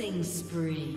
Killing spree.